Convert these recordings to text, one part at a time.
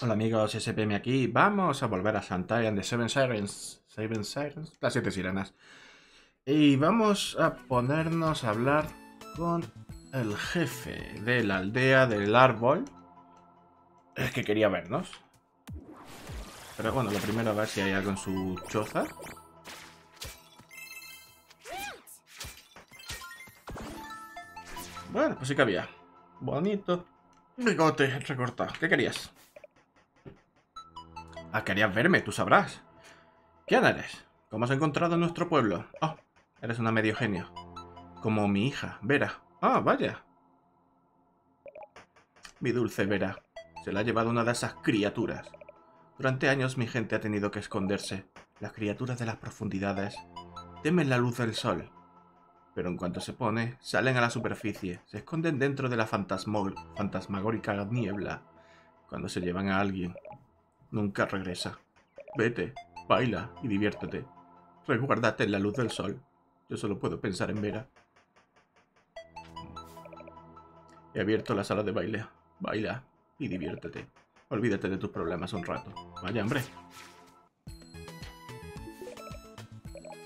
Hola amigos, SPM aquí. Vamos a volver a Shantae and the Seven Sirens. Seven Sirens, las siete sirenas. Y vamos a ponernos a hablar con el jefe de la aldea del árbol. Es que quería vernos. Pero bueno, lo primero a ver si hay algo en su choza. Bueno, pues sí que había. Bonito. Bigote recortado. ¿Qué querías? Ah, querías verme, tú sabrás. ¿Quién eres? ¿Cómo has encontrado nuestro pueblo? Oh, eres una medio genio. Como mi hija, Vera. Ah, vaya. Mi dulce Vera. Se la ha llevado una de esas criaturas. Durante años mi gente ha tenido que esconderse. Las criaturas de las profundidades temen la luz del sol. Pero en cuanto se pone, salen a la superficie, se esconden dentro de la fantasmagórica niebla. Cuando se llevan a alguien, nunca regresa. Vete, baila y diviértete. Resguárdate en la luz del sol. Yo solo puedo pensar en Vera. He abierto la sala de baile. Baila y diviértete. Olvídate de tus problemas un rato. Vaya, hombre.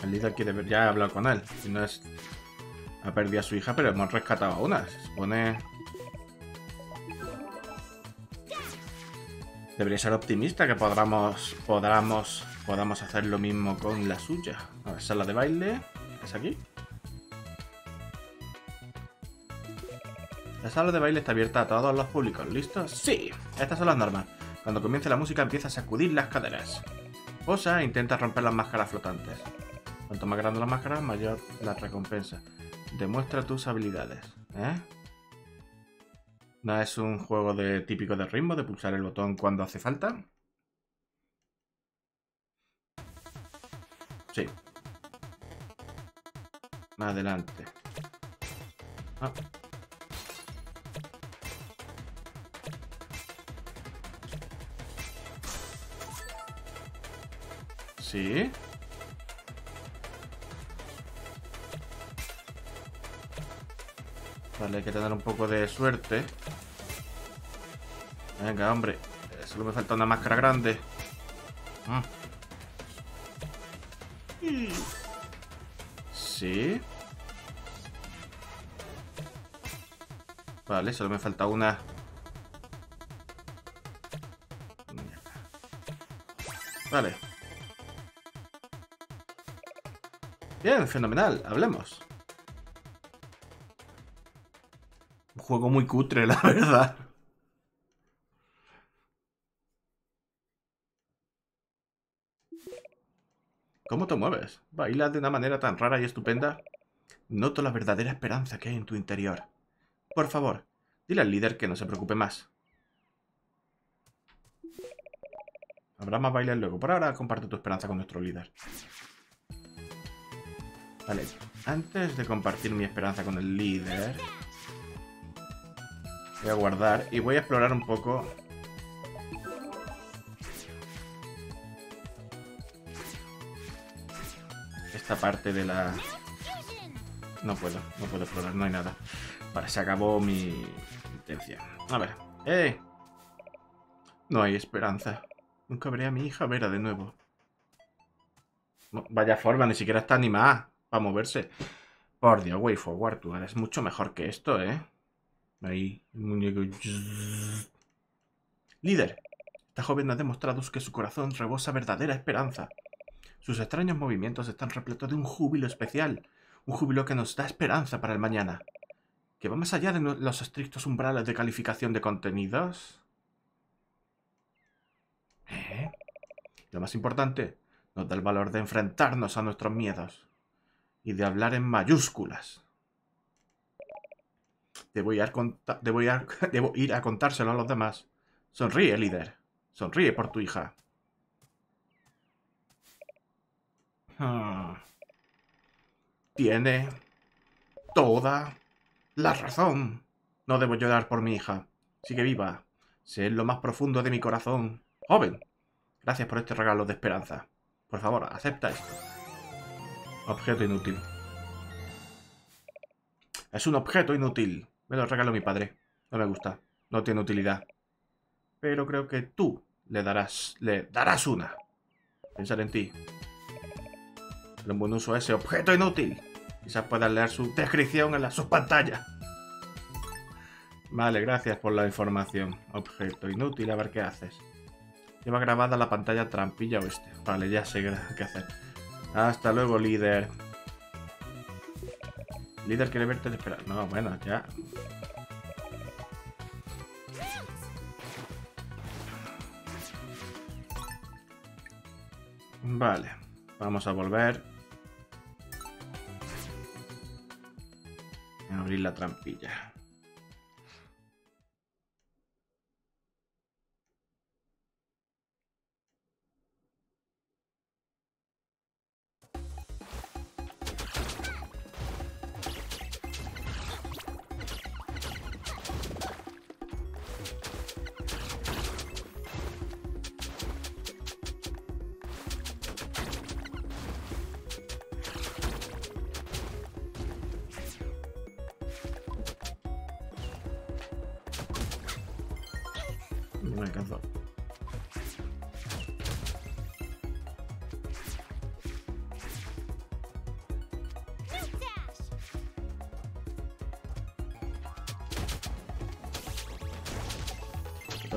El líder quiere ver... Ya he hablado con él. Si no es... Ha perdido a su hija, pero hemos rescatado a una. Se supone... Debería ser optimista que podamos, podamos, podamos hacer lo mismo con la suya. A ver, sala de baile. ¿Es aquí? La sala de baile está abierta a todos los públicos. ¿Listos? ¡Sí! Estas son las normas. Cuando comience la música empieza a sacudir las caderas. Posa e intenta romper las máscaras flotantes. Cuanto más grande la máscara, mayor la recompensa. Demuestra tus habilidades. ¿Eh? ¿No es un juego de típico de ritmo, de pulsar el botón cuando hace falta? Sí. Más adelante. Ah. Sí. Vale, hay que tener un poco de suerte. Venga, hombre. Solo me falta una máscara grande. Mm. Sí. Vale, solo me falta una. Vale. Bien, fenomenal. Hablemos. Un juego muy cutre, la verdad. ¿Cómo te mueves? ¿Bailas de una manera tan rara y estupenda? Noto la verdadera esperanza que hay en tu interior. Por favor, dile al líder que no se preocupe más. Habrá más bailes luego. Por ahora comparte tu esperanza con nuestro líder. Vale, antes de compartir mi esperanza con el líder, voy a guardar y voy a explorar un poco esta parte de la... No puedo, no puedo explorar, no hay nada. Vale, se acabó mi intención. A ver, ¡eh! No hay esperanza. Nunca veré a mi hija Vera de nuevo. vaya forma, ni siquiera está animada para moverse. Por Dios, way forward, tú eres mucho mejor que esto, ¿eh? Ahí, el muñeco. Líder, esta joven ha demostrado que su corazón rebosa verdadera esperanza. Sus extraños movimientos están repletos de un júbilo especial, un júbilo que nos da esperanza para el mañana, que va más allá de los estrictos umbrales de calificación de contenidos. ¿Eh? Lo más importante, nos da el valor de enfrentarnos a nuestros miedos y de hablar en mayúsculas. Debo ir, a debo, ir debo ir a contárselo a los demás. Sonríe, líder. Sonríe por tu hija. Ah. Tiene toda la razón. No debo llorar por mi hija. Sigue viva. Sé en lo más profundo de mi corazón. Joven, gracias por este regalo de esperanza. Por favor, acepta esto. Objeto inútil. Es un objeto inútil. Me lo regaló mi padre. No me gusta. No tiene utilidad. Pero creo que tú le darás, le darás una. Pensar en ti. Lo buen uso ese objeto inútil. Quizás puedas leer su descripción en la subpantalla. Vale, gracias por la información. Objeto inútil, a ver qué haces. Lleva grabada la pantalla trampilla oeste. Vale, ya sé qué hacer. Hasta luego, líder. Líder quiere verte esperar. No, bueno, ya. Vale, vamos a volver. Abrir la trampilla.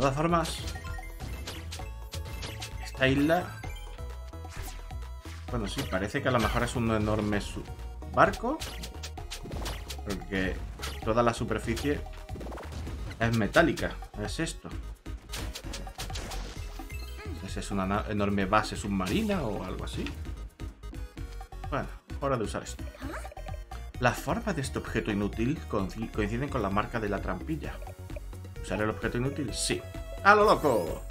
Todas formas, esta isla... Bueno, sí, parece que a lo mejor es un enorme barco. Porque toda la superficie es metálica. Es esto. ¿Es una enorme base submarina o algo así? Bueno, hora de usar esto. Las formas de este objeto inútil coinciden con la marca de la trampilla. ¿Usar el objeto inútil? Sí. ¡A lo loco!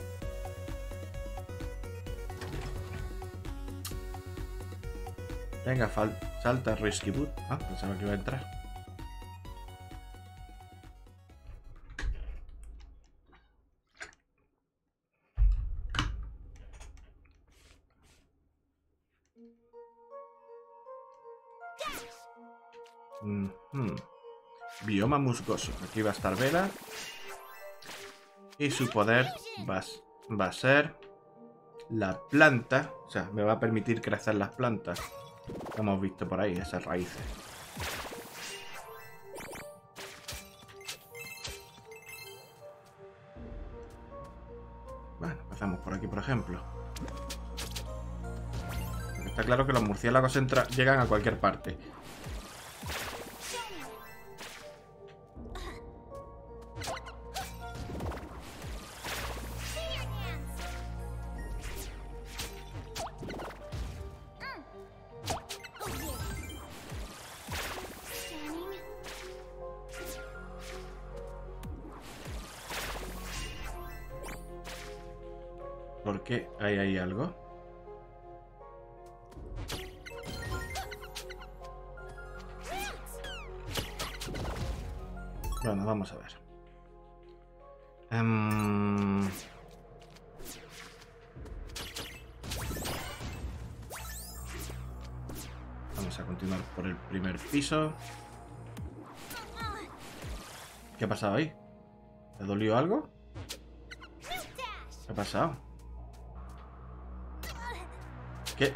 Venga, salta Risky Boot. Ah, pensaba que iba a entrar. Bioma musgoso. Aquí va a estar Vela. Y su poder va, va a ser la planta. O sea, me va a permitir crecer las plantas. hemos visto por ahí, esas raíces. Bueno, empezamos por aquí, por ejemplo. Está claro que los murciélagos llegan a cualquier parte. Piso. ¿Qué ha pasado ahí? ¿Te dolió algo? ¿Qué ha pasado? ¿Qué?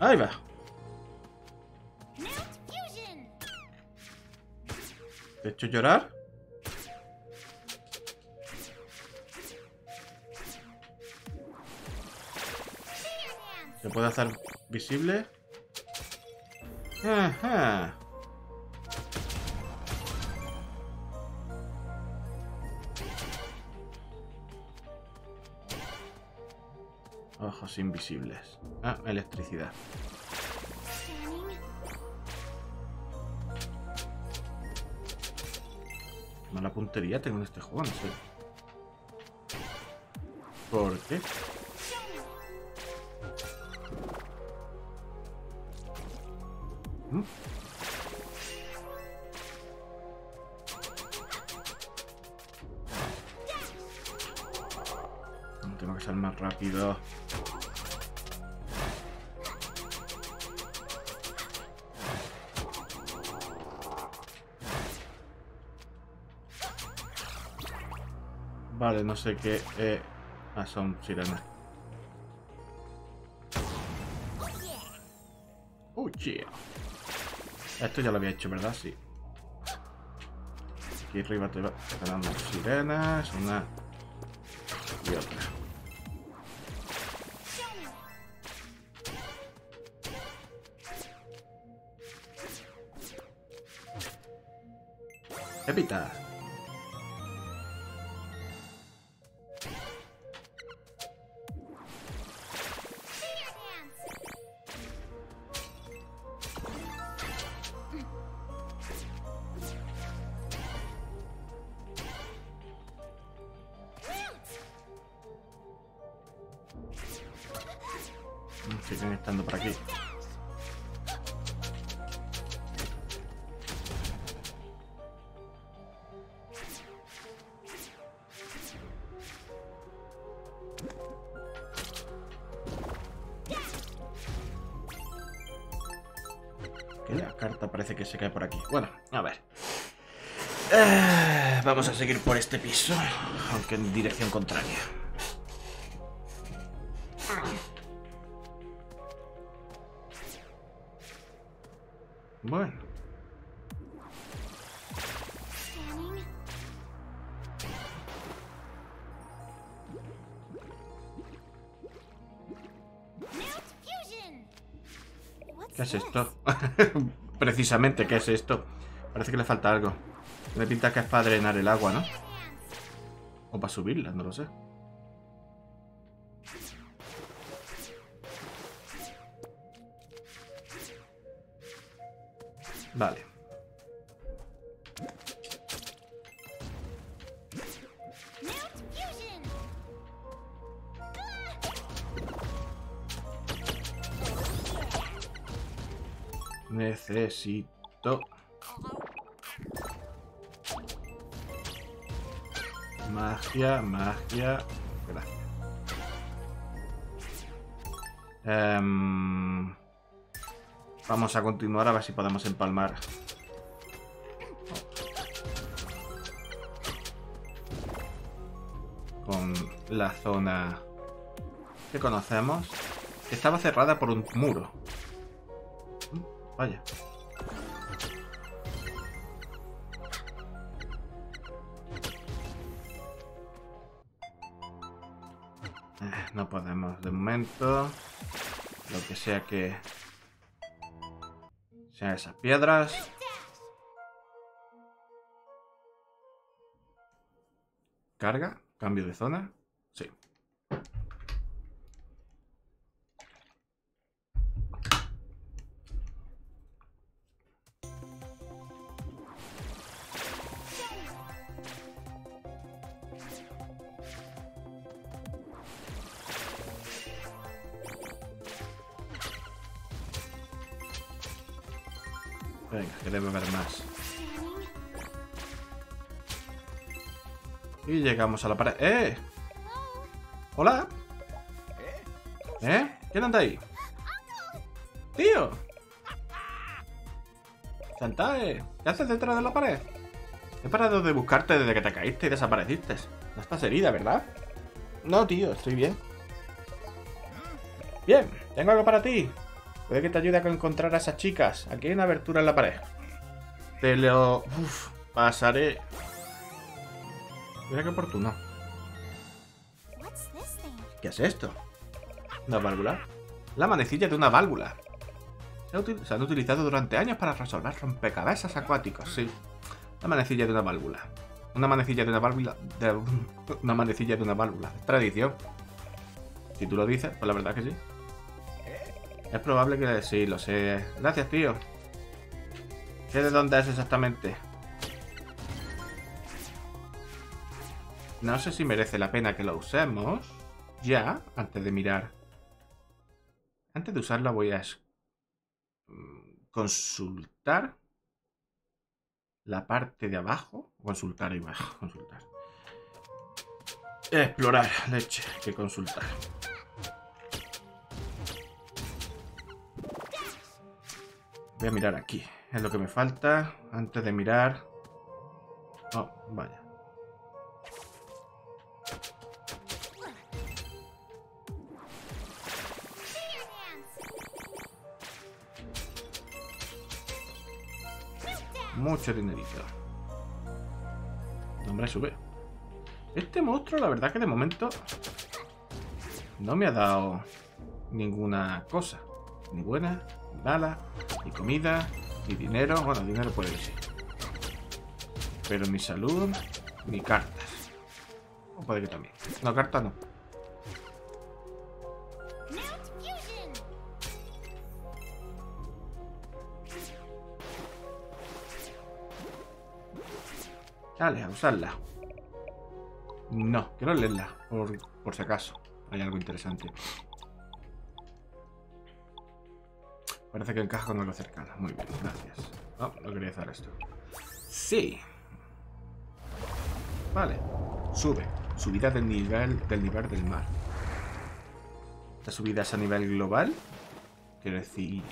Ahí va. ¿Te he hecho llorar? ¿Se puede hacer visible? Ajá. Ojos invisibles. Ah, electricidad. Mala puntería tengo en este juego, no sé. ¿Por qué? Tengo que ser más rápido. Vale, no sé qué. Eh... Ah, son sirenas. Esto ya lo había hecho, ¿verdad? Sí. Aquí arriba te va dando sirenas, una y otra. Evita. Carta parece que se cae por aquí. Bueno, a ver. Eh, vamos a seguir por este piso, aunque en dirección contraria. Bueno. ¿Qué es esto? Precisamente, ¿qué es esto? Parece que le falta algo. Me pinta que es para drenar el agua, ¿no? O para subirla, no lo sé. Magia, magia... Gracias. Em, Vamos a continuar a ver si podemos empalmar. Con la zona que conocemos. Estaba cerrada por un muro. Mm, Vaya. Lo que sea que sean esas piedras. Carga. Cambio de zona. Venga, que debe haber más. Y llegamos a la pared. ¡Eh! ¡Hola! ¿Eh? ¿Quién anda ahí? ¡Tío! ¡Santae! ¿Qué haces detrás de la pared? He parado de buscarte desde que te caíste y desapareciste. No estás herida, ¿verdad? No, tío, estoy bien. Bien, tengo algo para ti. Puede que te ayude a encontrar a esas chicas. Aquí hay una abertura en la pared. Te lo... Uf, pasaré. Mira qué oportuno. ¿Qué es esto? ¿Una válvula? La manecilla de una válvula. Se, han utilizado durante años para resolver rompecabezas acuáticos, sí. La manecilla de una válvula. Una manecilla de una válvula. De, una manecilla de una válvula. Es tradición. Si tú lo dices, pues la verdad que sí. Es probable que sí, lo sé. Gracias, tío. ¿Qué de dónde es exactamente? No sé si merece la pena que lo usemos. Ya, antes de mirar. Antes de usarla voy a mm, consultar la parte de abajo. Consultar ahí abajo. Consultar. Explorar, leche, que consultar. Voy a mirar aquí. Es lo que me falta. Antes de mirar... Oh, vaya. Mucho dinerito. Hombre, sube. Este monstruo, la verdad que de momento... No me ha dado ninguna cosa. Ni buena, ni mala, ni comida, ni dinero. Bueno, dinero puede ser. Pero ni salud, ni cartas. O puede que también. No, cartas no. Dale, a usarla. No, quiero leerla, por, por si acaso. Hay algo interesante. Parece que encaja con algo cercano. Muy bien, gracias. No, no quería hacer esto. Sí. Vale. Sube. Subida del nivel del nivel del mar. Esta subida es a nivel global. Quiero decir,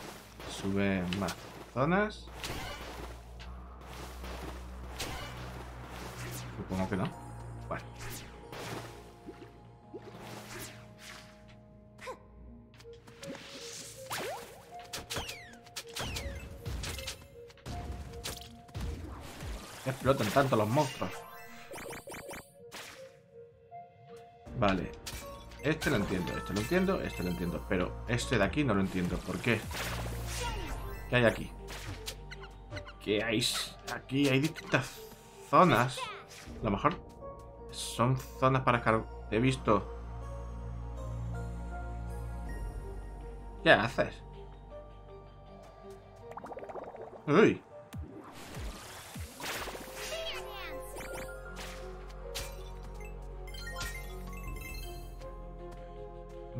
sube más zonas. Supongo que no. Explotan tanto los monstruos. Vale. Este lo entiendo, este lo entiendo, este lo entiendo. Pero este de aquí no lo entiendo. ¿Por qué? ¿Qué hay aquí? ¿Qué hay? Aquí hay distintas zonas. A lo mejor son zonas para cargar. He visto. ¿Qué haces? Uy.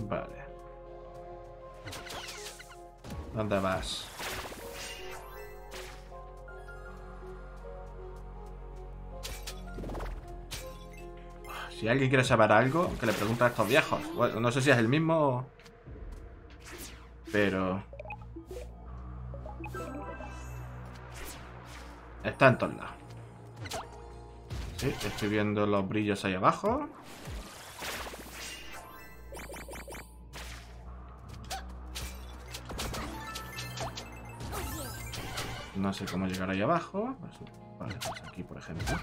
Vale. ¿Dónde vas? Si alguien quiere saber algo, que le pregunte a estos viejos. Bueno, no sé si es el mismo Pero... Está en todos lados. Sí, estoy viendo los brillos ahí abajo. No sé cómo llegar ahí abajo. Pues, vale, pues aquí, por ejemplo.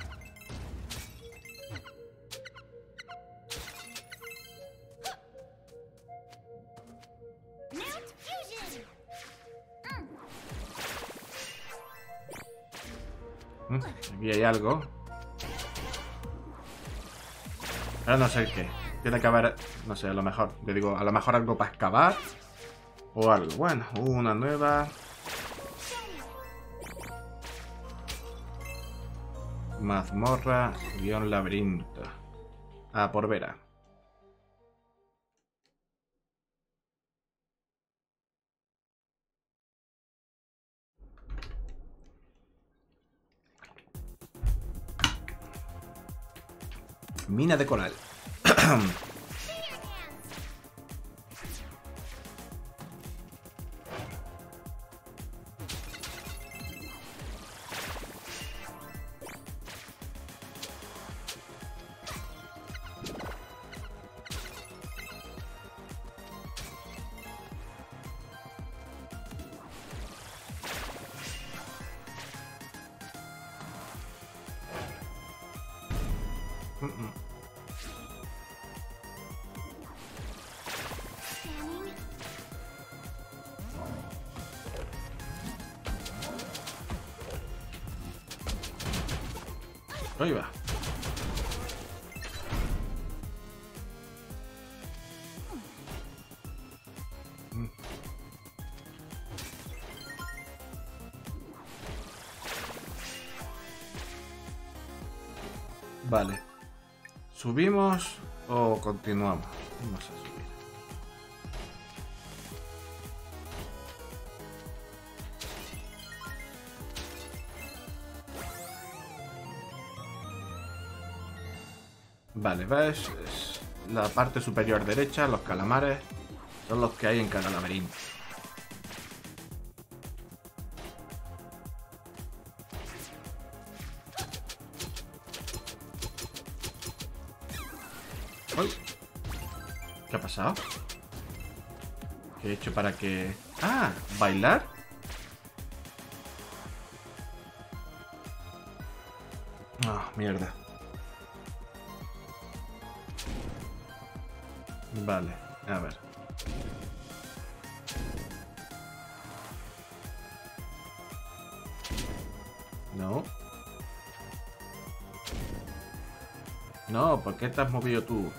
Mm, Aquí hay algo. Ahora no sé qué. Tiene que haber, no sé, a lo mejor. Yo digo, a lo mejor algo para excavar. O algo. Bueno, una nueva. Mazmorra, guion laberinto. Ah, por vera. Mina de coral. ¿Subimos o continuamos? Vamos a subir. Vale, ¿ves? Es la parte superior derecha, los calamares, son los que hay en cada laberinto. ¿Qué ha pasado? ¿Qué he hecho para que...? Ah, ¿bailar? Ah, mierda. Vale, a ver. No. No, ¿por qué te has movido tú?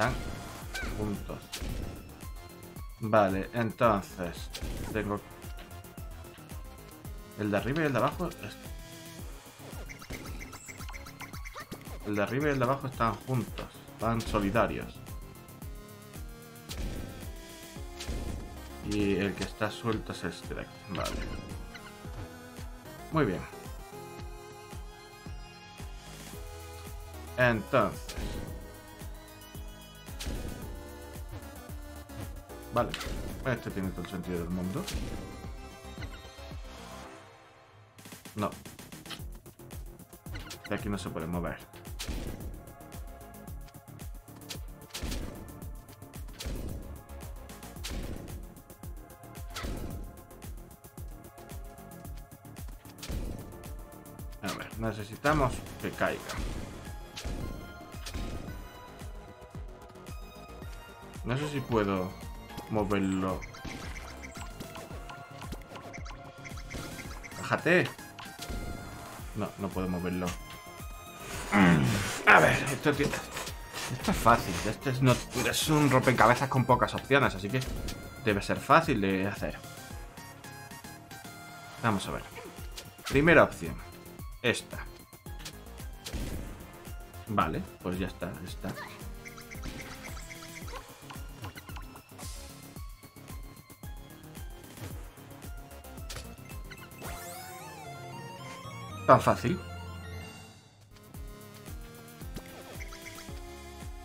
Están juntos. Vale, entonces tengo el de arriba y el de abajo. El de arriba y el de abajo están juntos, van solidarios. Y el que está suelto es este de aquí. Vale. Muy bien. Entonces. Vale. Este tiene todo el sentido del mundo. No. De aquí no se puede mover. A ver, necesitamos que caiga. No sé si puedo moverlo. ¡Bájate! No, no puedo moverlo. A ver, esto, ti- esto es fácil. Este es, no- es un rompecabezas con pocas opciones, así que debe ser fácil de hacer. Vamos a ver. Primera opción. Esta. Vale, pues ya está, está. Tan fácil.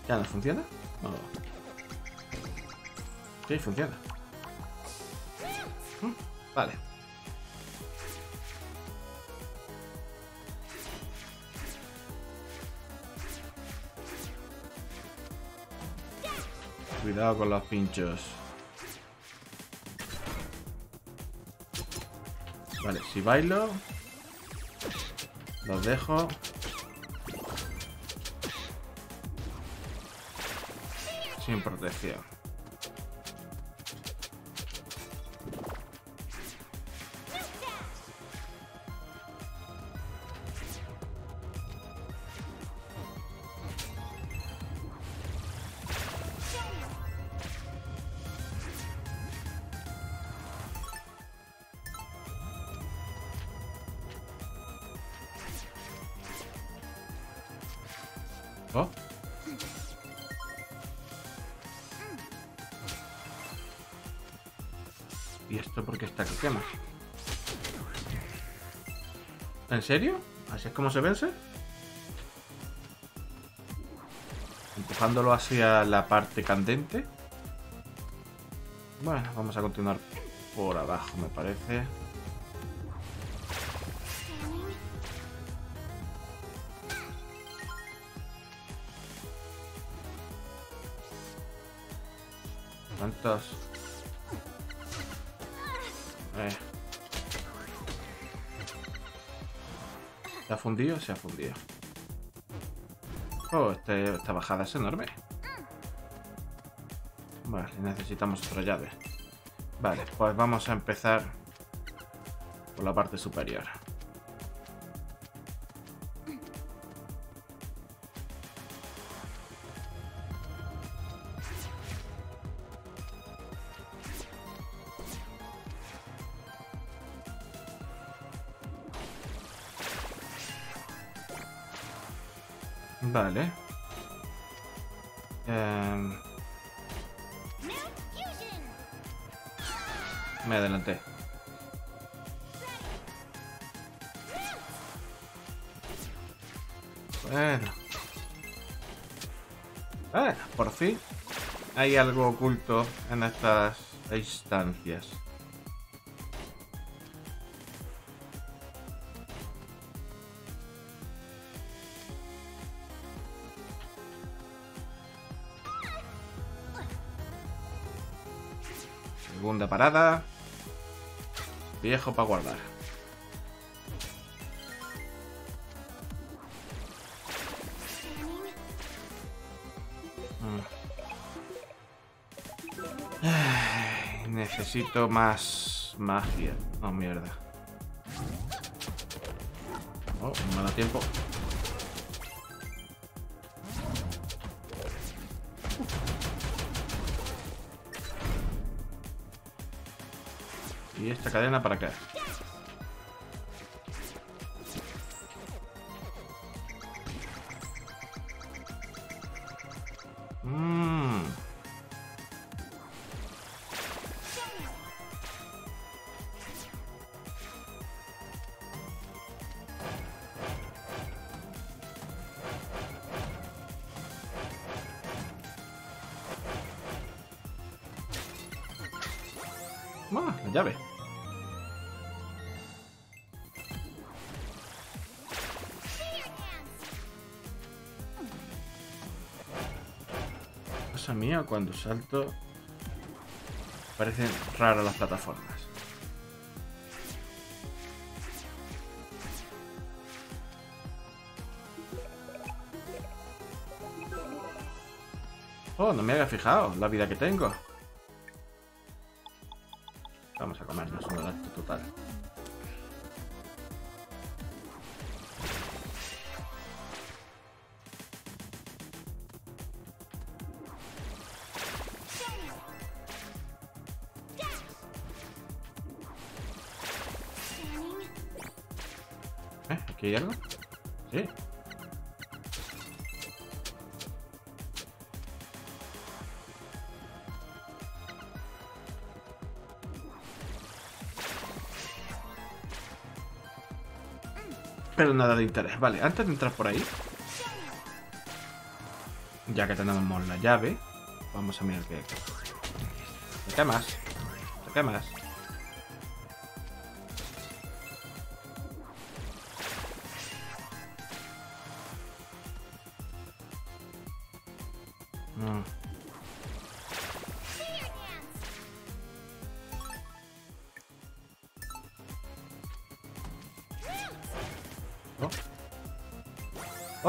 ¿Ya no funciona? No. Sí, funciona. Mm, Vale. Cuidado con los pinchos. Vale, si bailo, los dejo. Sin protección. Serio? ¿Así es como se vence? Empujándolo hacia la parte candente. Bueno, vamos a continuar por abajo, me parece. Se ha fundido. Oh, esta bajada es enorme. Vale, necesitamos otra llave. Vale, pues vamos a empezar por la parte superior. Hay algo oculto en estas instancias. Segunda parada. Viejo para guardar. Necesito más magia. Oh, mierda. Oh, no me da tiempo. ¿Y esta cadena para qué? Mía, cuando salto parecen raras las plataformas. Oh, no me había fijado la vida que tengo. Vamos a comernos un acto total. Pero nada de interés. Vale, antes de entrar por ahí, ya que tenemos la llave, vamos a mirar qué. ¿Qué más? ¿Qué más?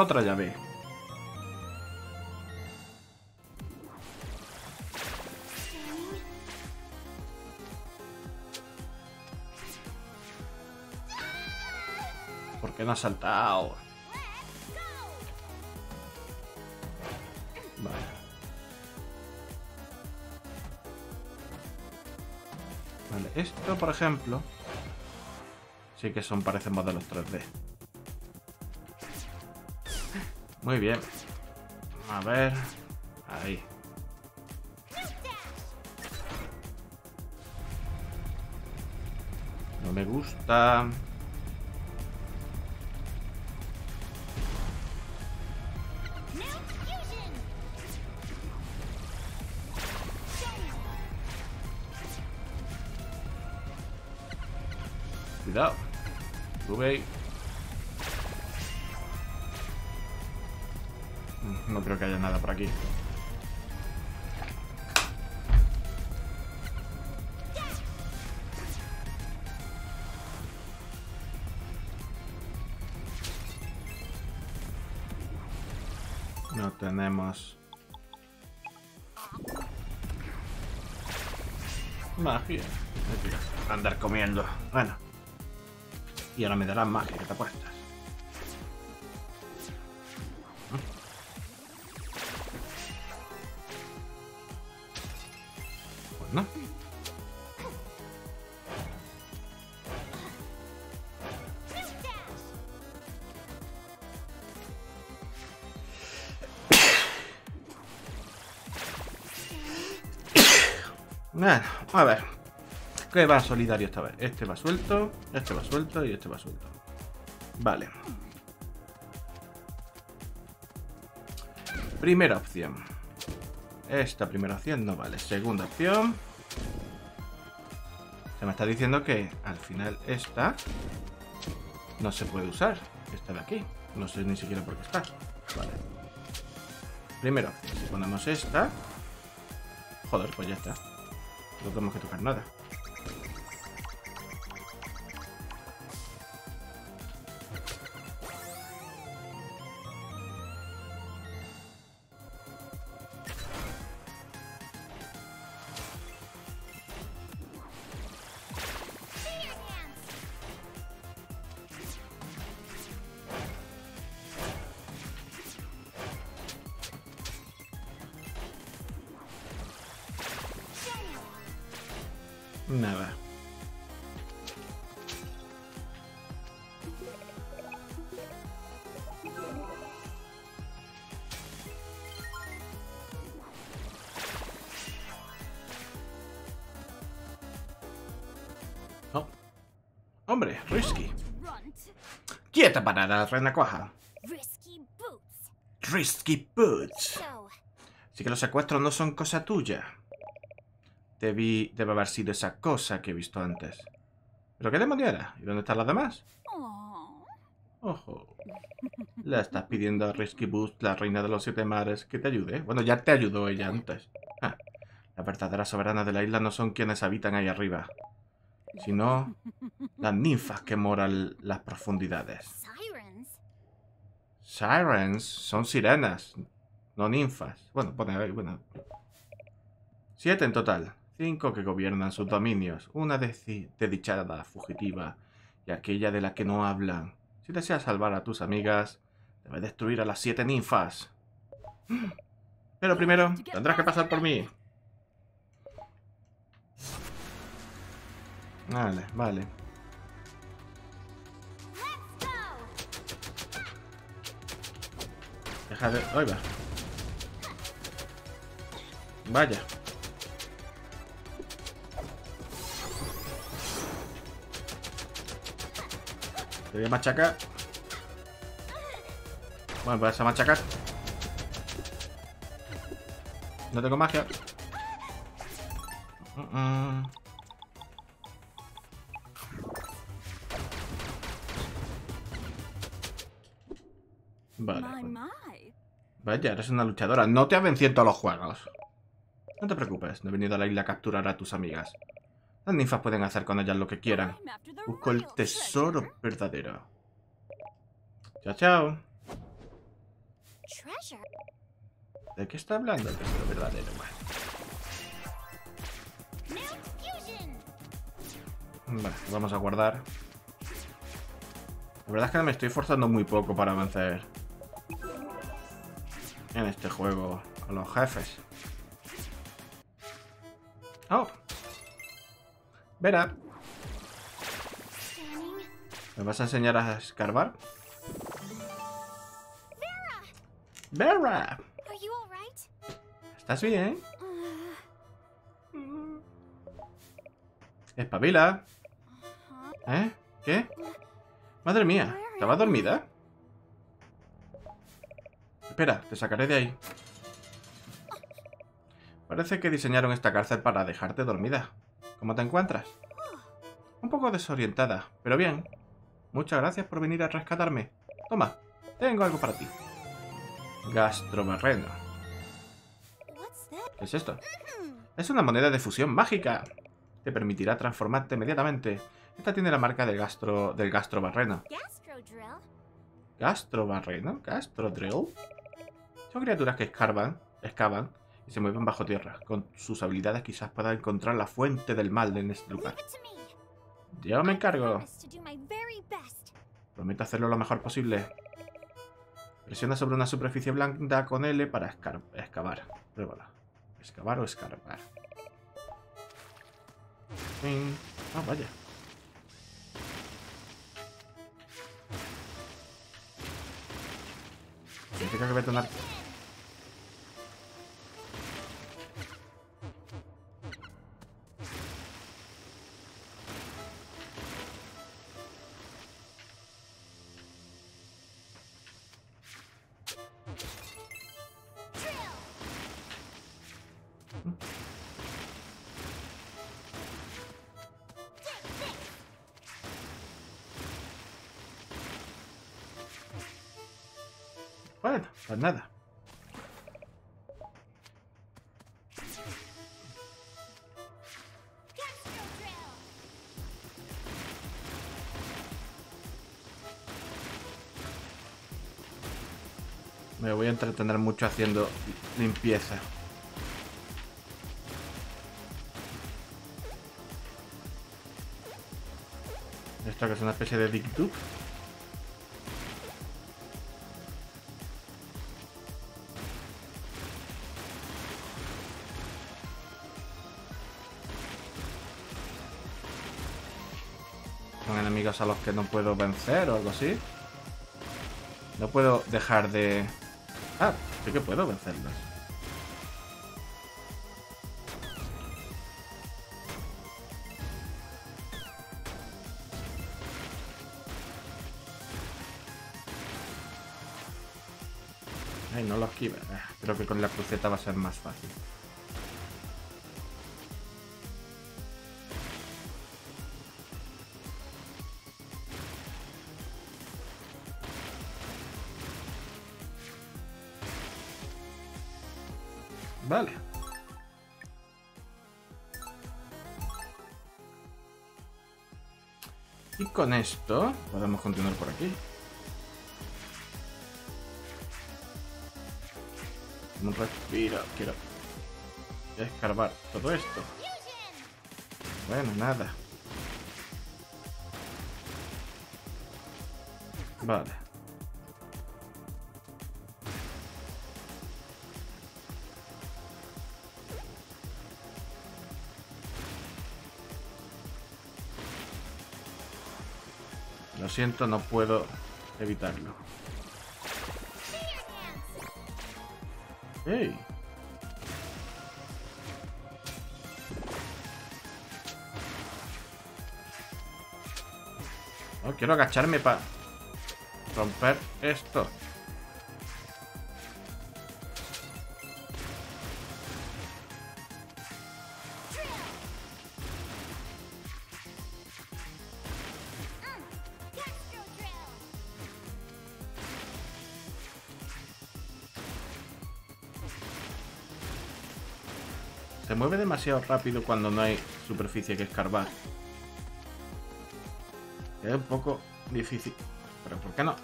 Otra llave. ¿Por qué no ha saltado? Vale, esto por ejemplo sí que son parecen modelos 3D. Muy bien. A ver. Ahí. No me gusta. Cuidado. Sube No creo que haya nada por aquí. No tenemos magia. Andar comiendo. Bueno. Y ahora me darán magia, que te apuestas. ¿Qué va solidario esta vez? Este va suelto, este va suelto y este va suelto. Vale. Primera opción. Esta primera opción no vale. Segunda opción. Se me está diciendo que al final esta no se puede usar. Esta de aquí. No sé ni siquiera por qué está. Vale. Primera opción. Si ponemos esta. Joder, pues ya está. No tenemos que tocar. Nada. Hombre, Risky. Quieta parada, reina cuaja. Risky boots. Así que los secuestros no son cosa tuya. Debí, debe haber sido esa cosa que he visto antes. ¿Pero qué demonio era? ¿Y dónde están las demás? Ojo. Le estás pidiendo a Risky Boots, la reina de los siete mares, que te ayude. Bueno, ya te ayudó ella antes. Ah, las verdaderas soberanas de la isla no son quienes habitan ahí arriba, sino las ninfas que moran las profundidades. Sirens. Son sirenas, no ninfas. Bueno, pone ahí, bueno. Siete en total. Cinco que gobiernan sus dominios. Una desdichada fugitiva y aquella de la que no hablan. Si deseas salvar a tus amigas, debes destruir a las siete ninfas. Pero primero, tendrás que pasar por mí. Vale, vale. De... Ahí va. Vaya. Te voy a machacar. Bueno, pues a machacar. No tengo magia. Mm, mm. Vaya, eres una luchadora. No te has vencido en todos los juegos. No te preocupes, no he venido a la isla a capturar a tus amigas. Las ninfas pueden hacer con ellas lo que quieran. Busco el tesoro verdadero. Chao, chao. ¿De qué está hablando el tesoro verdadero? Vale, vamos a guardar. La verdad es que me estoy forzando muy poco para vencer en este juego a los jefes. Oh. Vera. ¿me vas a enseñar a escarbar? Vera? ¿estás bien? Uh, Espabila. ¿Eh? ¿Qué? Madre mía, ¿estaba dormida? Espera, te sacaré de ahí. Parece que diseñaron esta cárcel para dejarte dormida. ¿Cómo te encuentras? Un poco desorientada, pero bien. Muchas gracias por venir a rescatarme. Toma, tengo algo para ti. Gastrobarreno. ¿Qué es esto? Es una moneda de fusión mágica. Te permitirá transformarte inmediatamente. Esta tiene la marca del gastro del gastrobarreno. ¿Gastrobarreno? ¿Gastrodrill? Son criaturas que escarban, excavan y se mueven bajo tierra. Con sus habilidades quizás pueda encontrar la fuente del mal en este lugar. Yo me encargo. Prometo hacerlo lo mejor posible. Presiona sobre una superficie blanda con L para excavar. Pruébala. ¿Excavar o escarbar? Ah, vaya. Significa que voy a tener... Nada. Me voy a entretener mucho haciendo limpieza. Esto que es una especie de Duck. A los que no puedo vencer o algo así. No puedo dejar de... Ah, sí que puedo vencerlos. Ay, no lo esquiva. Ah, Creo que con la cruceta va a ser más fácil. Con esto podemos continuar por aquí. Un respiro. Quiero escarbar todo esto. Bueno, nada. Vale. Siento, no puedo evitarlo. ¡Ey! No, quiero agacharme para romper esto. Se mueve demasiado rápido cuando no hay superficie que escarbar. Es un poco difícil. Pero ¿por qué no?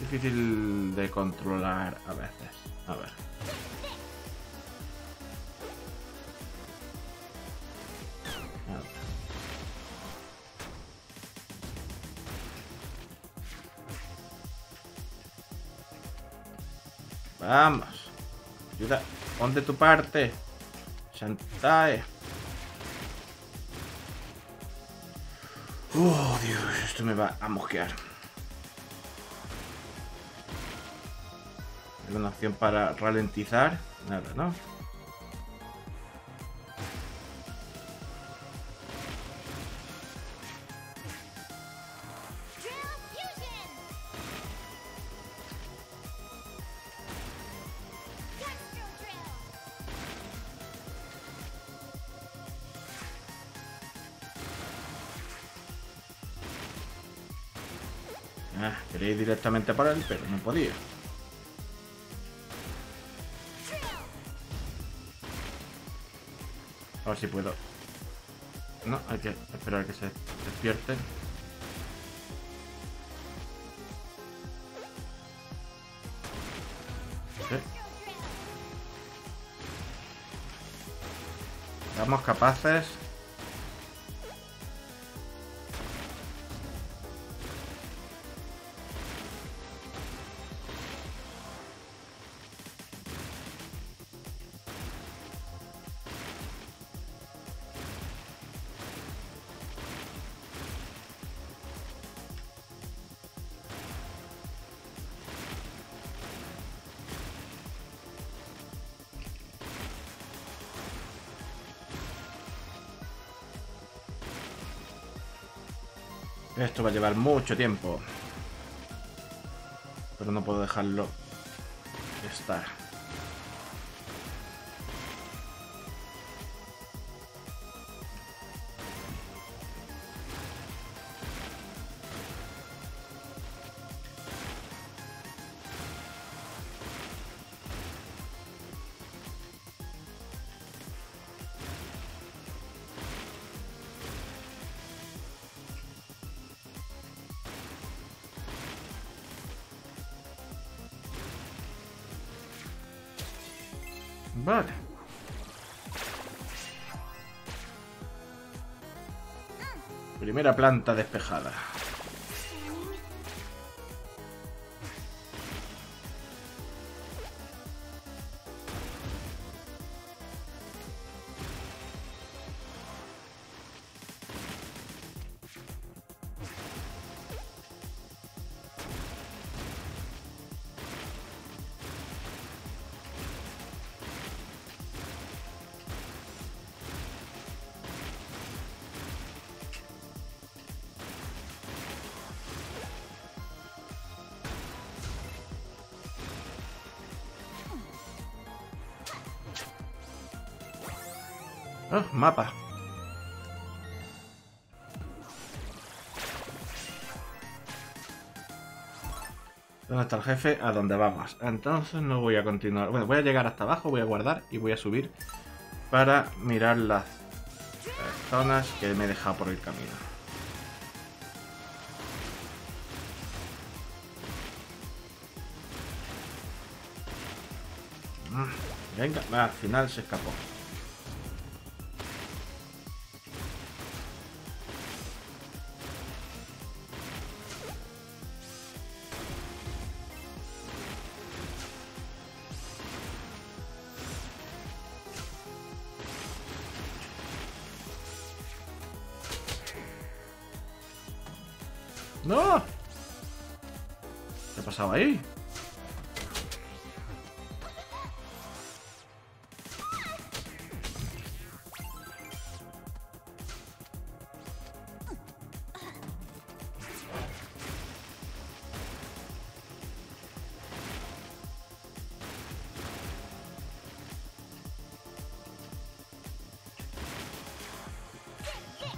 Difícil de controlar a veces. A ver. De tu parte. Shantae. Oh, Dios, esto me va a mosquear. ¿Hay una opción para ralentizar? Nada, ¿no? Directamente para él, pero no podía. A ver si puedo. No, hay que esperar que se despierte. Drill! Seamos capaces. Esto va a llevar mucho tiempo. Pero no puedo dejarlo estar. Planta despejada. Mapa. ¿Dónde está el jefe? A dónde vamos. Entonces no voy a continuar. Bueno, voy a llegar hasta abajo, voy a guardar y voy a subir para mirar las zonas que me he dejado por el camino. Mm, Venga, al final se escapó. ¡No! ¿Qué ha pasado ahí?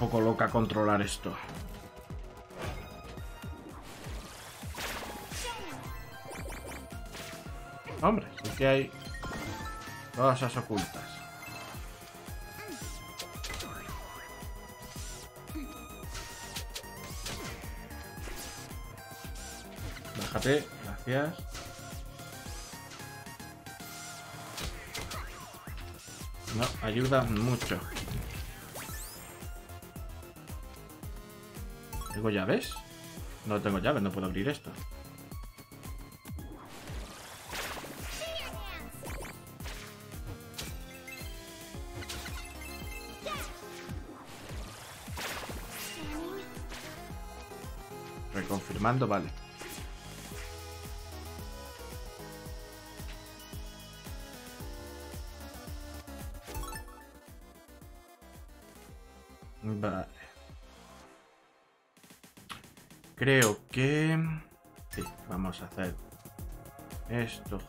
Poco loca controlar esto. Hombre, que hay cosas ocultas. Bájate, gracias. No, ayuda mucho. ¿Tengo llaves? No tengo llaves, no puedo abrir esto. Vale. Vale. Creo que... Sí, vamos a hacer esto.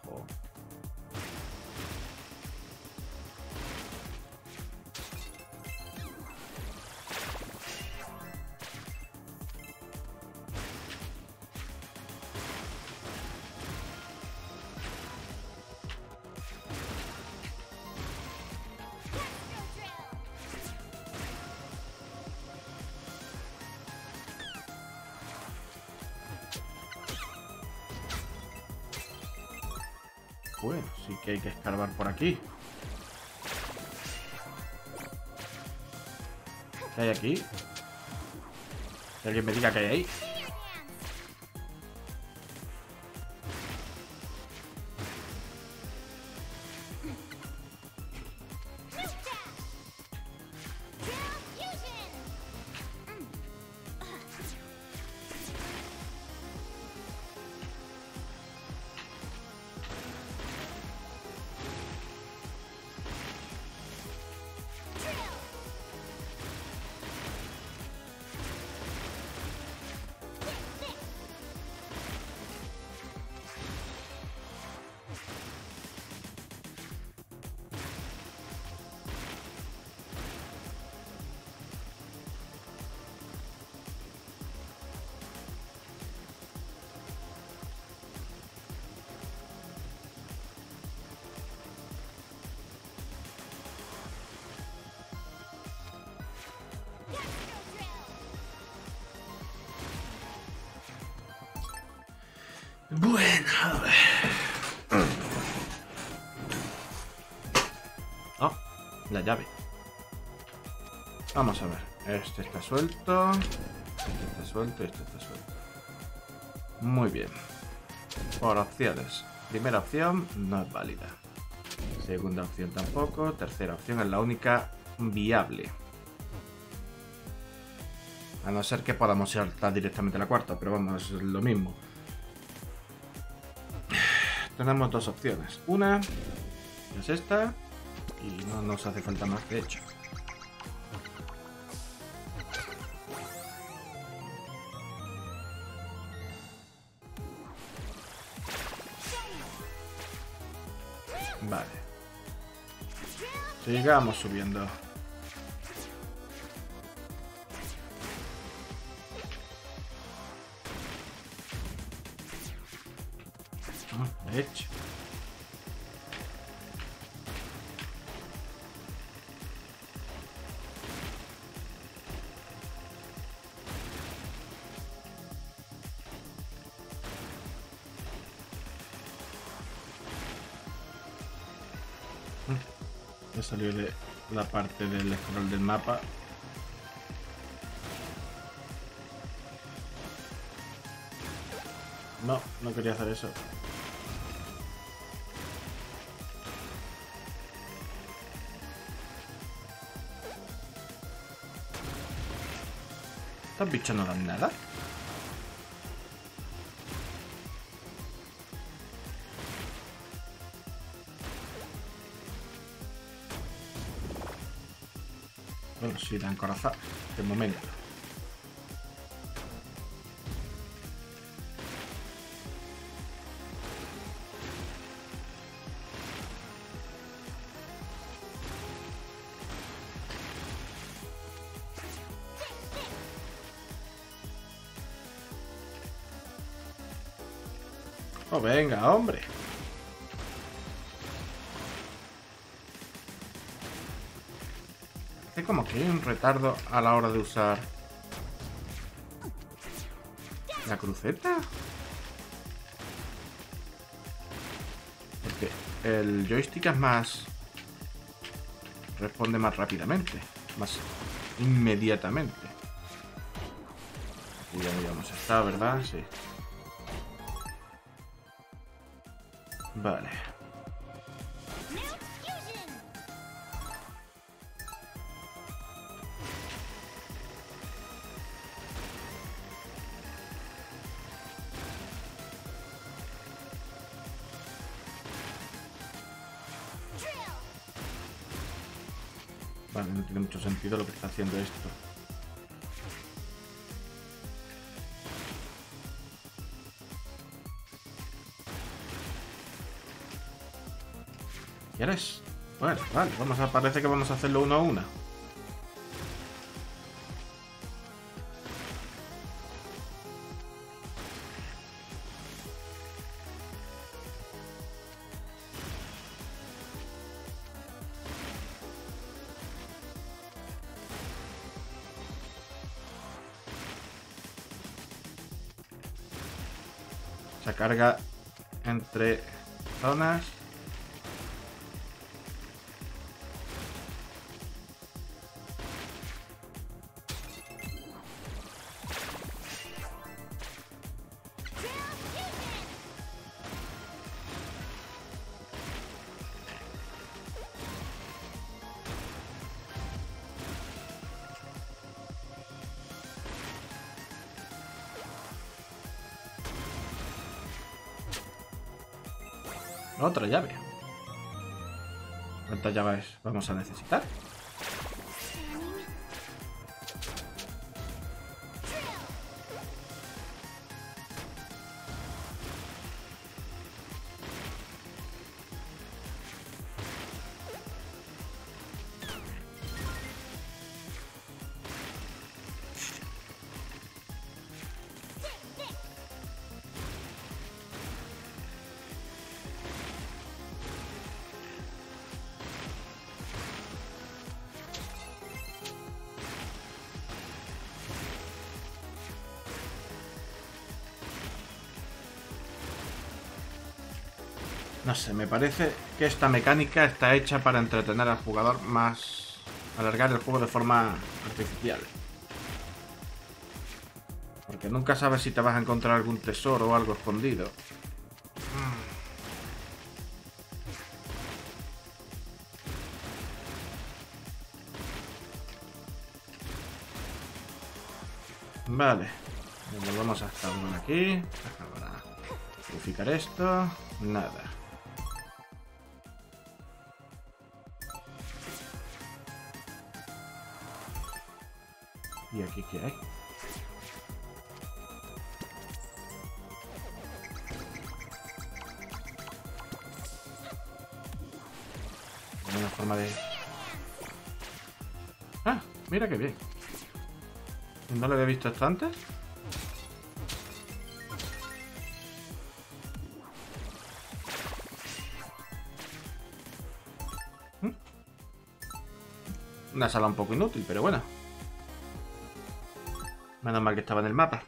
Bueno, sí que hay que escarbar por aquí. ¿Qué hay aquí? Que alguien me diga que hay ahí. Vamos a ver. Este está suelto. Este está suelto este está suelto. Muy bien. Por opciones. Primera opción no es válida. Segunda opción tampoco. Tercera opción es la única viable. A no ser que podamos saltar directamente a la cuarta, pero vamos, es lo mismo. Tenemos dos opciones. Una es esta y no nos hace falta más de hecho. Vale. Sigamos subiendo. Ah, Hecho. Scroll del mapa. No, no quería hacer eso. ¿Estos bichos no dan nada? Dan corazón. De momento. Oh, venga, hombre. Hay un retardo a la hora de usar la cruceta. Porque el joystick es más... Responde más rápidamente. Más inmediatamente. Y ya habíamos estado, ¿verdad? Sí. Vale. No tiene mucho sentido lo que está haciendo esto. ¿Quieres? Bueno, vale, vamos a, parece que vamos a hacerlo uno a una. Se carga Otra llave. ¿Cuántas llaves vamos a necesitar? No sé, me parece que esta mecánica está hecha para entretener al jugador más... alargar el juego de forma artificial. Porque nunca sabes si te vas a encontrar algún tesoro o algo escondido. Vale. Volvemos hasta uno aquí. Para purificar esto. Nada. ¿Y aquí qué hay? Una forma de... ¡Ah! Mira qué bien. ¿No lo había visto antes? Hmm. Una sala un poco inútil, pero bueno. Menos mal que estaba en el mapa.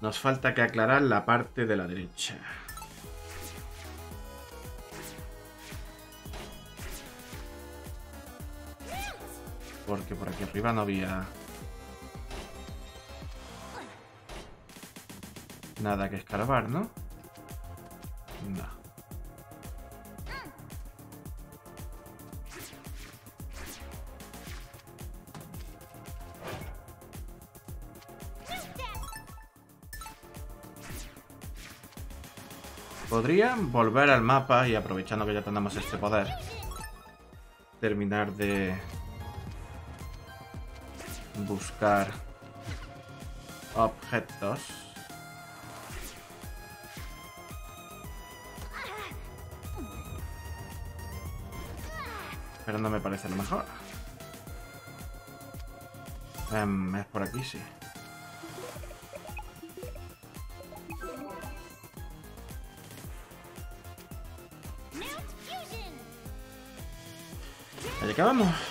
Nos falta que aclarar la parte de la derecha. Porque por aquí arriba no había... Nada que escarbar, ¿no? No. Volver al mapa y aprovechando que ya tenemos este poder, terminar de buscar objetos. Pero no me parece lo mejor. Em, es por aquí, sí. Allá que vamos.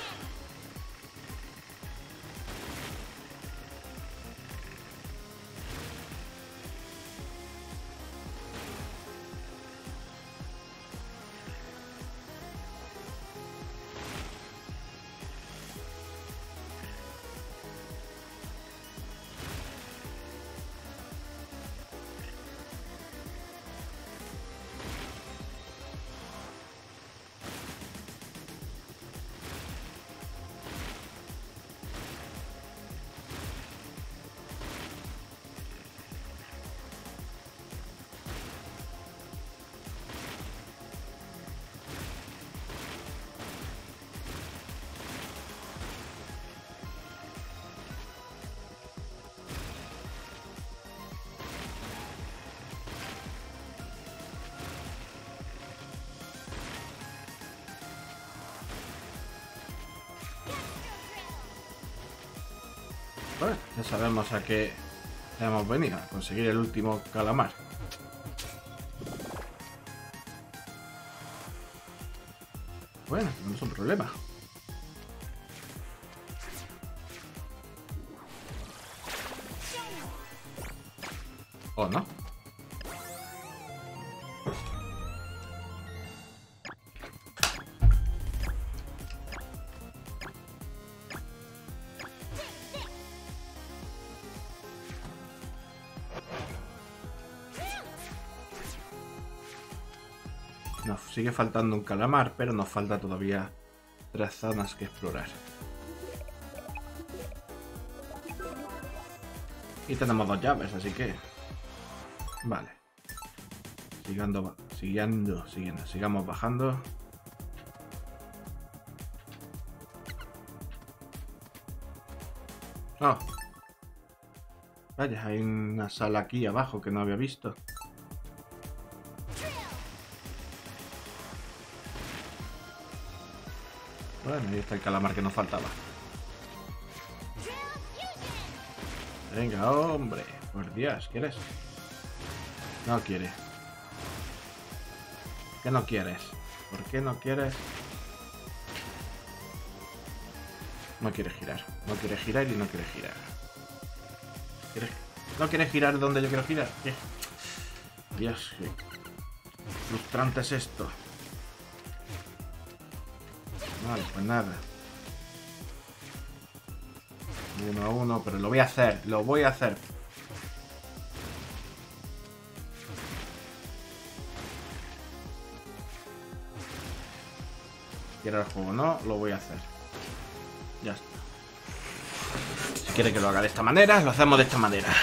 Sabemos a qué hemos venido, a conseguir el último calamar. Bueno, no es un problema. Sigue faltando un calamar, pero nos falta todavía tres zonas que explorar. Y tenemos dos llaves, así que... Vale. Sigando, siguiendo, siguiendo, sigamos bajando. Oh. Vaya, hay una sala aquí abajo que no había visto. Bueno, ahí está el calamar que nos faltaba. Venga, hombre. Por Dios, ¿quieres? No quiere. ¿Qué no quieres? ¿Por qué no quieres? No quiere girar. No quiere girar y no quiere girar. ¿Quiere- ¿No quiere girar donde yo quiero girar? Dios, qué frustrante es esto. Vale, pues nada. Uno a uno, pero lo voy a hacer, lo voy a hacer. Quiero el juego, no, lo voy a hacer. Ya está. Si quiere que lo haga de esta manera, lo hacemos de esta manera.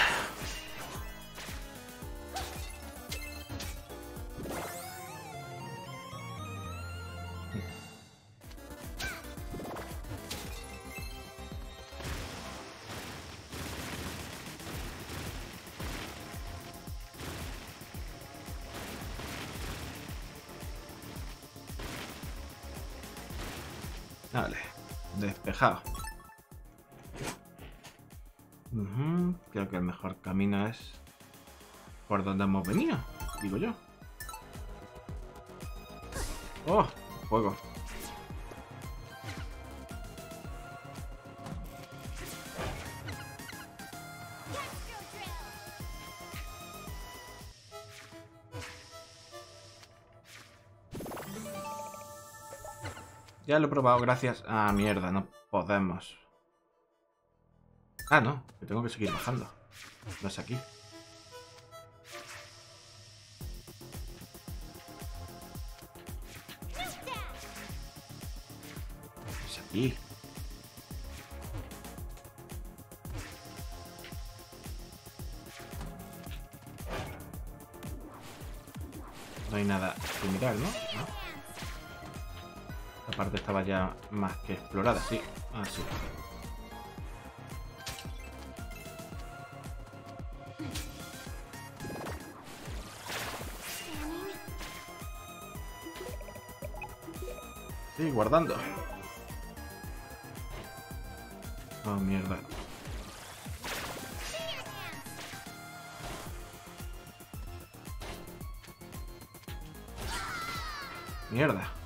por donde hemos venido, digo yo. ¡Oh! Fuego. Ya lo he probado gracias... Ah, mierda, no podemos. Ah, no, que tengo que seguir bajando. No es aquí. Aquí. No hay nada que mirar, ¿no? ¿No? Parte estaba ya más que explorada, sí. Ah, guardando. Oh, mierda. Mierda.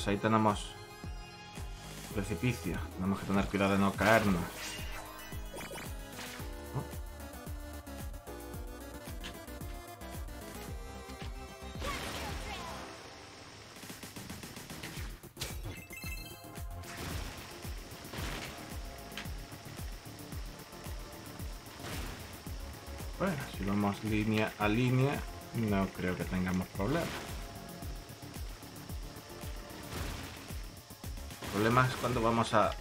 Dios, ahí tenemos precipicio. Tenemos que tener cuidado de no caernos. Bueno, si vamos línea a línea, no creo que tengamos problemas. Es cuando vamos a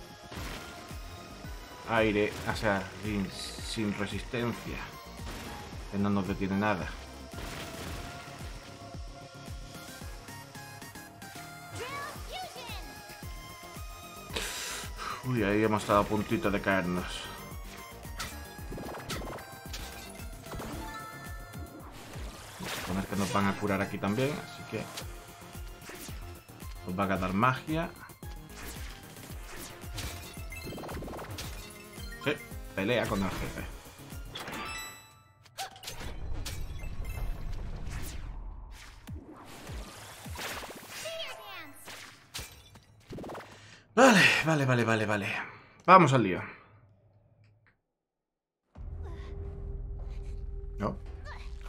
aire, o sea, sin, resistencia, que no nos detiene nada. Uy, ahí hemos estado a puntito de caernos. Suponer que nos van a curar aquí también, así que nos va a dar magia. Pelea con el jefe. Vale, vale, vale, vale, vale. Vamos al lío. No.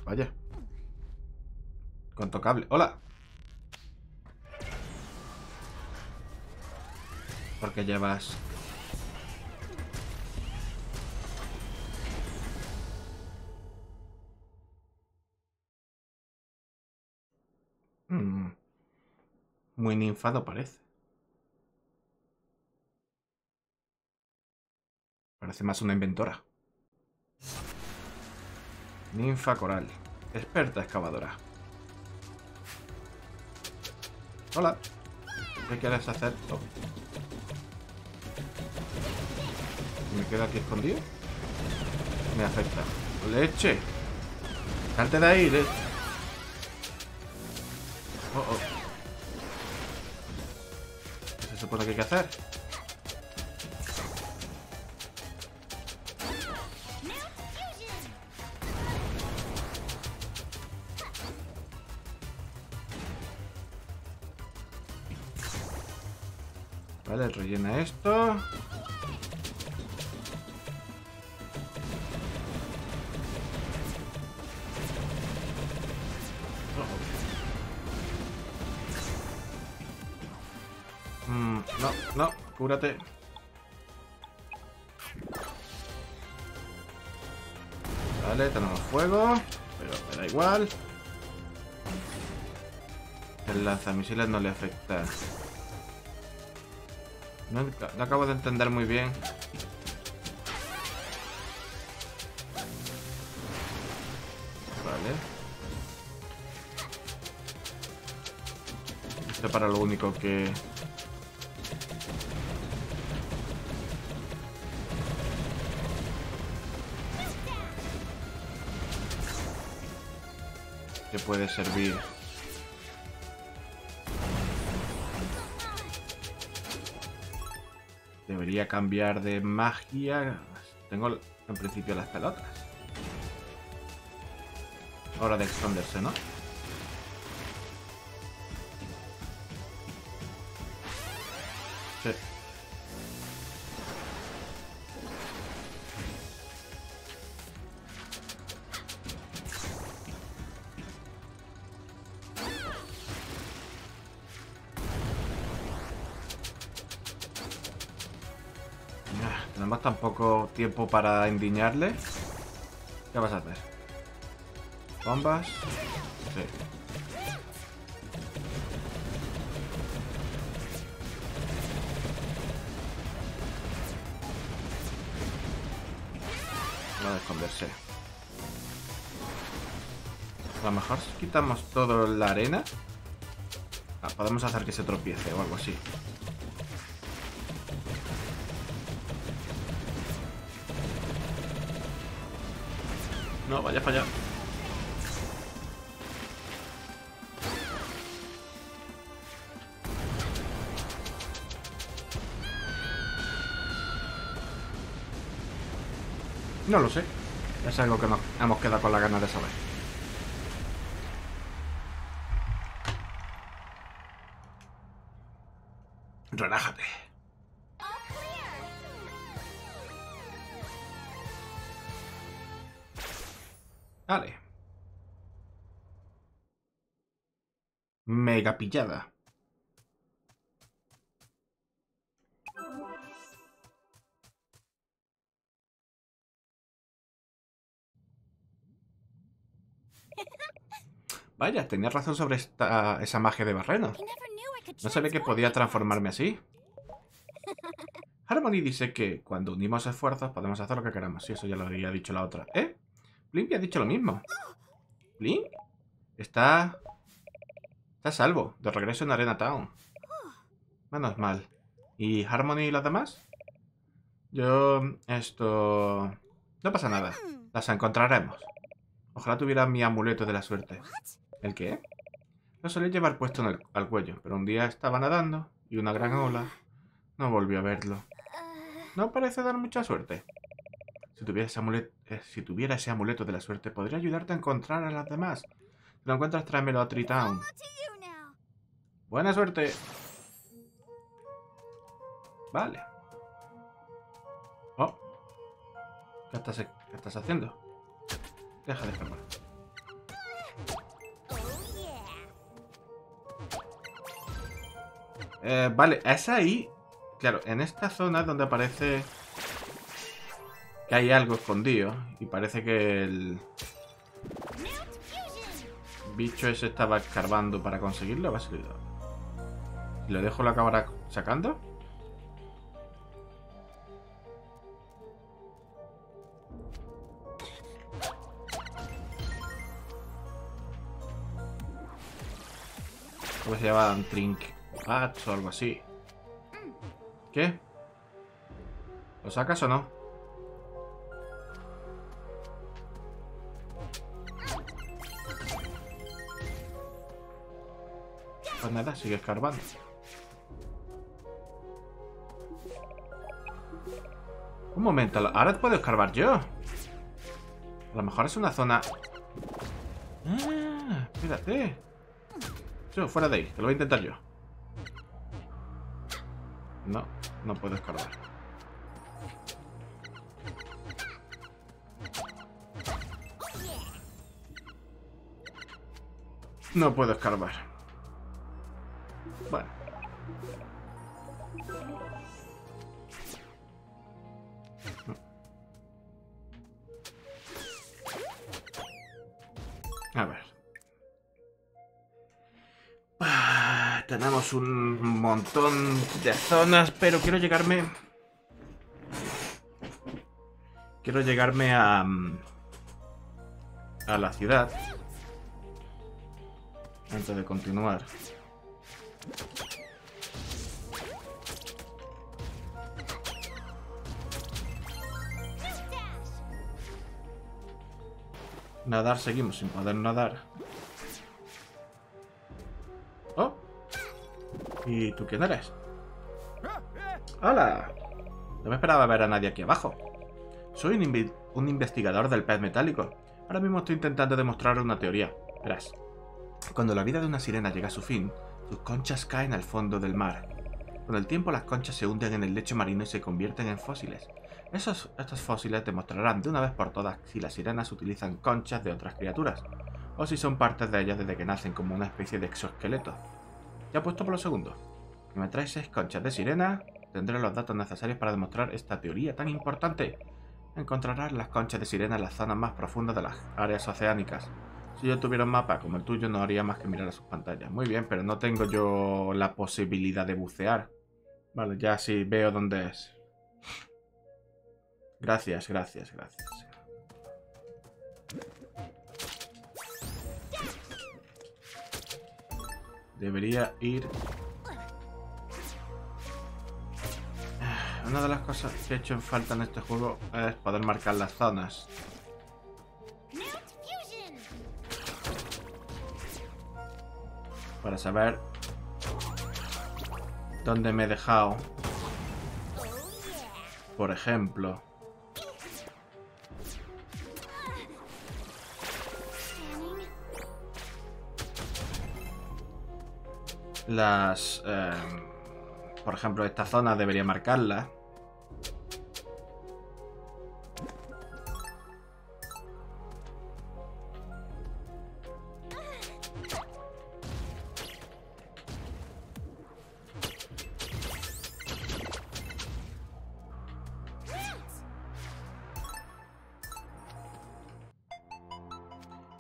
Vaya. Cuánto cable. Hola. Porque llevas... Muy ninfado parece. Parece más una inventora. Ninfa coral. Experta excavadora. Hola. ¿Qué quieres hacer? ¿Me quedo aquí escondido? Me afecta. ¡Leche! ¡Salte de ahí! Oh, oh. ¿Qué se supone que hay que hacer? Vale, rellena esto. Cúrate. Vale, tenemos fuego, pero me da igual. El lanzamisiles no le afecta. No, no acabo de entender muy bien. Vale. Esto para lo único que... puede servir. Debería cambiar de magia. Tengo en principio las pelotas. Hora de expandirse, ¿no? Sí. Tenemos tan poco tiempo para endiñarle. ¿Qué vas a hacer? ¿Bombas? Sí. A esconderse. A lo mejor si quitamos todo la arena. Ah, podemos hacer que se tropiece o algo así. No, vaya fallado. No lo sé. Es algo que nos hemos quedado con la ganas de saber. Relájate. Pillada. Vaya, tenías razón sobre esta, esa magia de barreno. No sabía que podía transformarme así. Harmony dice que cuando unimos esfuerzos podemos hacer lo que queramos. Sí, eso ya lo había dicho la otra. ¿Eh? Blimpy ha dicho lo mismo. ¿Blink? Está... Está salvo. De regreso en Arena Town. Menos mal. ¿Y Harmony y las demás? Yo... Esto... No pasa nada. Las encontraremos. Ojalá tuviera mi amuleto de la suerte. ¿El qué? Lo solía llevar puesto en el- al cuello, pero un día estaba nadando y una gran ola no volvió a verlo. No parece dar mucha suerte. Si tuviera, ese amuleto, si tuviera ese amuleto de la suerte, podría ayudarte a encontrar a las demás. Si lo encuentras, tráemelo a Tree Town. all to you now. Buena suerte. Vale. Oh. ¿Qué estás, qué estás haciendo? Deja de escapar. Oh. Eh, vale, es ahí. Claro, en esta zona donde aparece que hay algo escondido. Y parece que el. Bicho ese estaba escarbando para conseguirlo. A ver si lo, dejo, lo acabará sacando. ¿Cómo se llaman? Trink Bats o algo así. ¿Qué? ¿Lo sacas o no? Nada, sigue escarbando. Un momento, ahora puedo escarbar yo. A lo mejor es una zona... Ah, espérate. Yo, fuera de ahí, que lo voy a intentar yo. No, no puedo escarbar. No puedo escarbar. Bueno. A ver. Ah, tenemos un montón de zonas, pero quiero llegarme... Quiero llegarme a... mm, A la ciudad. Antes de continuar. Nadar seguimos sin poder nadar. Oh. ¿Y tú quién eres? ¡Hola! No me esperaba ver a nadie aquí abajo. Soy un, un investigador del pez metálico. Ahora mismo estoy intentando demostrar una teoría. Verás. Cuando la vida de una sirena llega a su fin, sus conchas caen al fondo del mar. Con el tiempo las conchas se hunden en el lecho marino y se convierten en fósiles. Esos, estos fósiles demostrarán de una vez por todas si las sirenas utilizan conchas de otras criaturas, o si son partes de ellas desde que nacen como una especie de exoesqueleto. Ya puesto por lo segundo. Si me traes seis conchas de sirena, tendré los datos necesarios para demostrar esta teoría tan importante. Encontrarás las conchas de sirena en las zonas más profundas de las áreas oceánicas. Si yo tuviera un mapa como el tuyo, no haría más que mirar a sus pantallas. Muy bien, pero no tengo yo la posibilidad de bucear. Vale, ya sí veo dónde es. Gracias, gracias, gracias. Debería ir... Una de las cosas que he hecho en falta en este juego es poder marcar las zonas. Para saber dónde me he dejado. Por ejemplo, las... eh, por ejemplo, esta zona debería marcarla.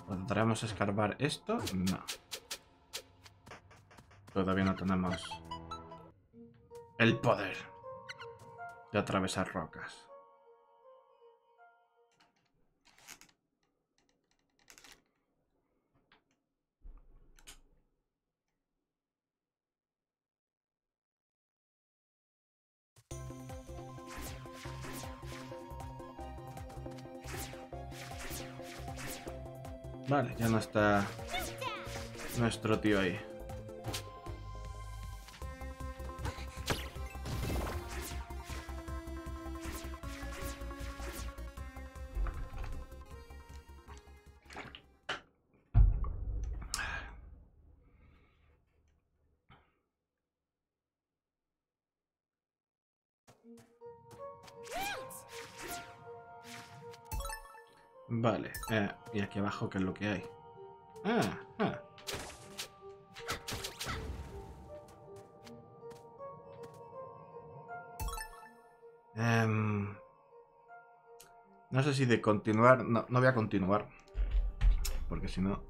¿Podremos escarbar esto? No. Todavía no tenemos el poder de atravesar rocas. Vale, ya no está nuestro tío ahí. Abajo, ¿qué es lo que hay? Ah, ah. No sé si de continuar. No, no voy a continuar. Porque si no.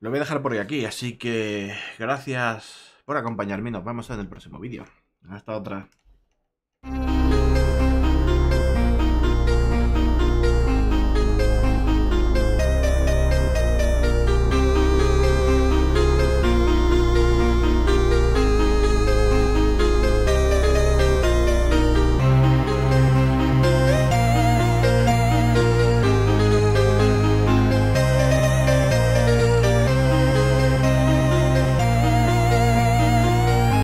Lo voy a dejar por aquí. Así que. Gracias por acompañarme. Nos vemos en el próximo vídeo. Hasta otra.